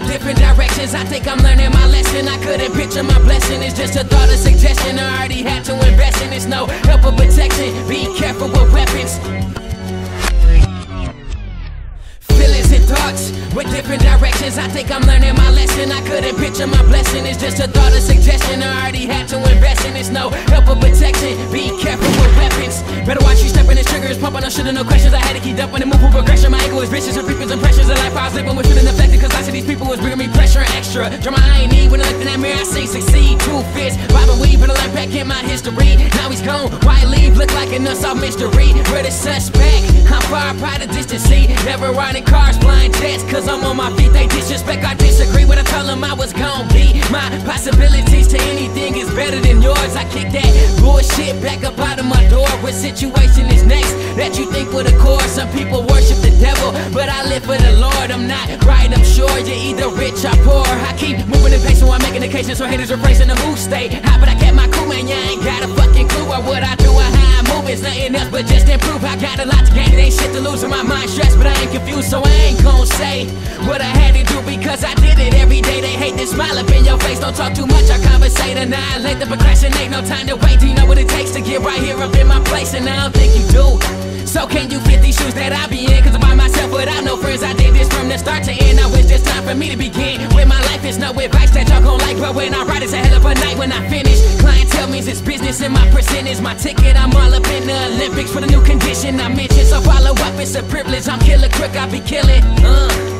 different directions. I think I'm learning my lesson. I couldn't picture my blessing. It's just a thought, a suggestion. I already had to invest in. It's no help or protection. Be careful with weapons. Feelings and thoughts with different directions. I think I'm learning my lesson. I couldn't picture my blessing. It's just a thought, a suggestion. I already had to invest in. It's no help or protection. Be careful with weapons. Better watch you stepping. His triggers pumping. I should've no questions. I had to keep up when it move with progression. My ego is vicious and people's impressions of life I was living with feeling affected. Cause I see these people was bringing me pressure and extra. Drama I ain't need when I look in that mirror. I say succeed. Two fists. Bobbing weave. Put a life back in my history. Now he's gone. Why leave? Look like an unsolved mystery. Where the suspect? I'm far by the distance. See, never riding cars, flying jets. Cause I'm on my feet. They disrespect. I disagree. When I tell them I was gon' be. My possibilities to anything is better than yours. I kick that bullshit back up out of my door. What situation is next that you think would accord? Some people worship the devil, but I live for the Lord. I'm I'm you're either rich or poor. I keep moving and pacing while making occasions so haters are praising the mood state. How but I kept my cool, man? You ain't got a fucking clue Or what I do or how I move. It's nothing else but just improve. I got a lot to gain, it ain't shit to lose. In my mind stressed, but I ain't confused, so I ain't gon' say what I had to do because I did it every day. They hate this smile up in your face. Don't talk too much, I conversate, annihilate the procrastinate. No time to wait. Do you know what it takes to get right here up in my place? And I don't think you do. So can you fit these shoes that I be in? Cause I'm by myself without no friends. I did the start to end. Now it's just time for me to begin. With my life, it's no advice that y'all gon' like. But when I write, it's a hell of a night when I finish. Clientele means it's business and my percentage. My ticket, I'm all up in the Olympics for the new condition I mentioned. So follow up, it's a privilege. I'm killer quick, I be killing. Uh.